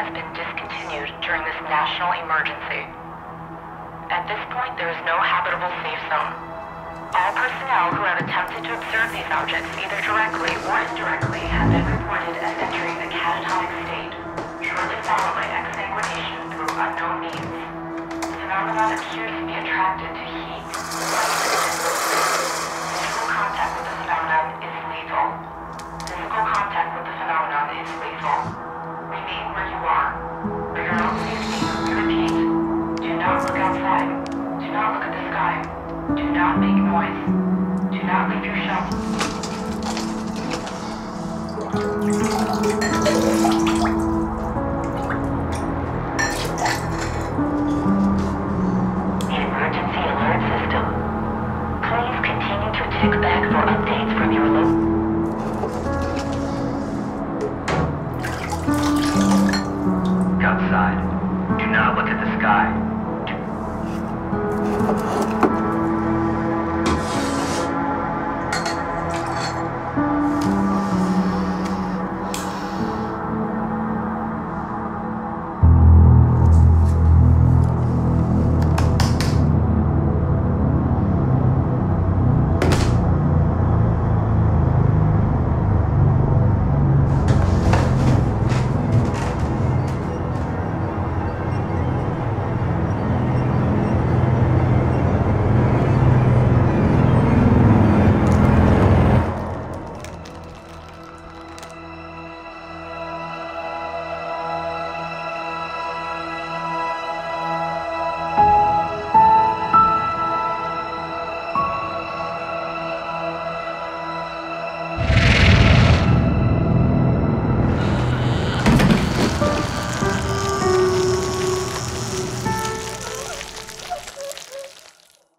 has been discontinued during this national emergency. At this point, there is no habitable safe zone. All personnel who have attempted to observe these objects, either directly or indirectly, Do not make noise. Do not leave your shop. Check back for updates from your local.